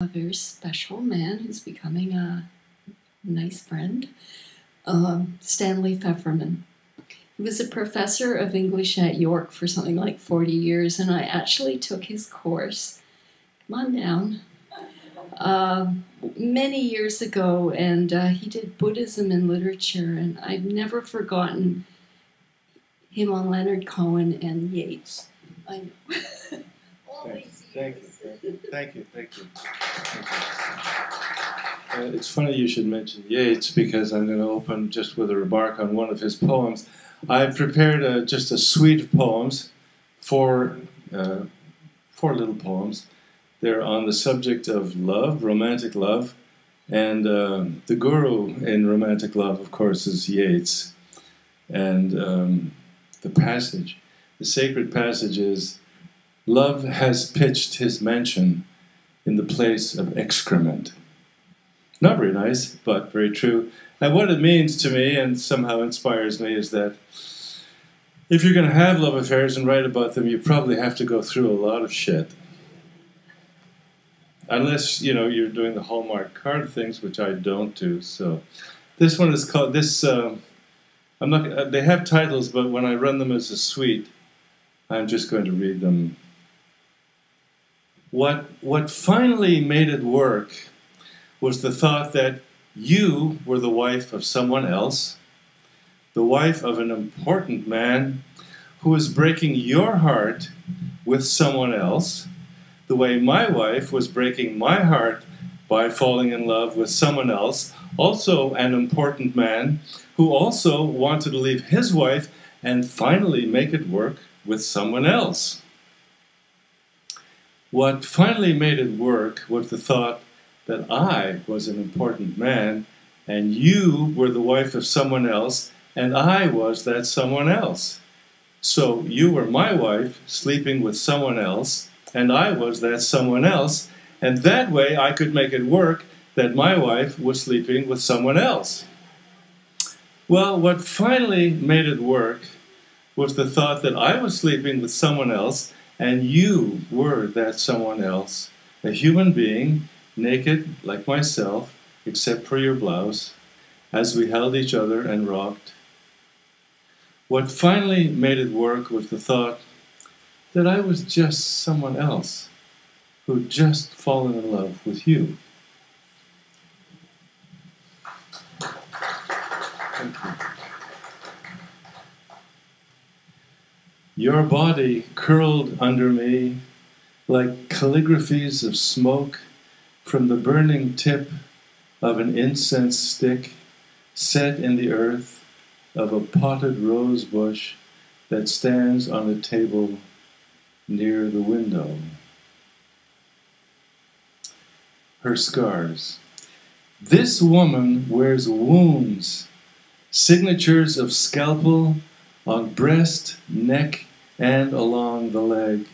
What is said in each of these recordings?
a very special man who's becoming a nice friend, um, Stanley Fefferman. He was a professor of English at York for something like 40 years, and I actually took his course. Come on down. Uh, many years ago, and uh, he did Buddhism and literature, and I've never forgotten him on Leonard Cohen and Yeats. I know. Thank you. Thank you. Thank you. Thank you. Uh, it's funny you should mention Yeats because I'm going to open just with a remark on one of his poems. I've prepared a, just a suite of poems, four, uh, four little poems. They're on the subject of love, romantic love, and uh, the guru in romantic love, of course, is Yeats. And um, the passage, the sacred passage is Love has pitched his mansion in the place of excrement. Not very nice, but very true. And what it means to me, and somehow inspires me, is that if you're going to have love affairs and write about them, you probably have to go through a lot of shit. Unless you know you're doing the Hallmark card things, which I don't do. So, this one is called this. Uh, I'm not. Uh, they have titles, but when I run them as a suite, I'm just going to read them what, what finally made it work was the thought that you were the wife of someone else, the wife of an important man who was breaking your heart with someone else, the way my wife was breaking my heart by falling in love with someone else, also an important man who also wanted to leave his wife and finally make it work with someone else. What finally made it work was the thought that I was an important man and you were the wife of someone else and I was that someone else. So you were my wife sleeping with someone else and I was that someone else, and that way I could make it work that my wife was sleeping with someone else. Well, what finally made it work was the thought that I was sleeping with someone else and you were that someone else, a human being, naked like myself, except for your blouse, as we held each other and rocked. What finally made it work was the thought that I was just someone else who'd just fallen in love with you. Thank you. Your body curled under me like calligraphies of smoke from the burning tip of an incense stick set in the earth of a potted rose bush that stands on a table near the window. Her scars. This woman wears wounds, signatures of scalpel on breast, neck, and along the leg.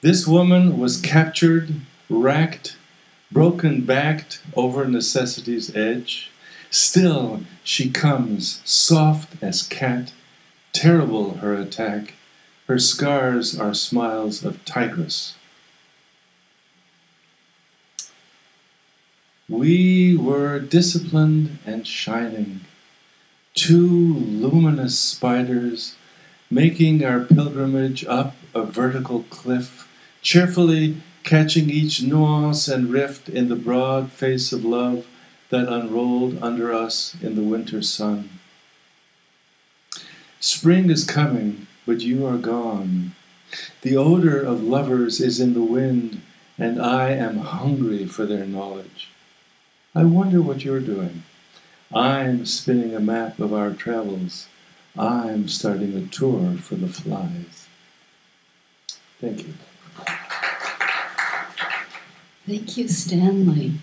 This woman was captured, racked, broken backed over necessity's edge. Still she comes, soft as cat, terrible her attack. Her scars are smiles of tigress. We were disciplined and shining, two luminous spiders making our pilgrimage up a vertical cliff, cheerfully catching each nuance and rift in the broad face of love that unrolled under us in the winter sun. Spring is coming, but you are gone. The odor of lovers is in the wind, and I am hungry for their knowledge. I wonder what you're doing. I'm spinning a map of our travels. I'm starting a tour for the flies. Thank you. Thank you, Stanley.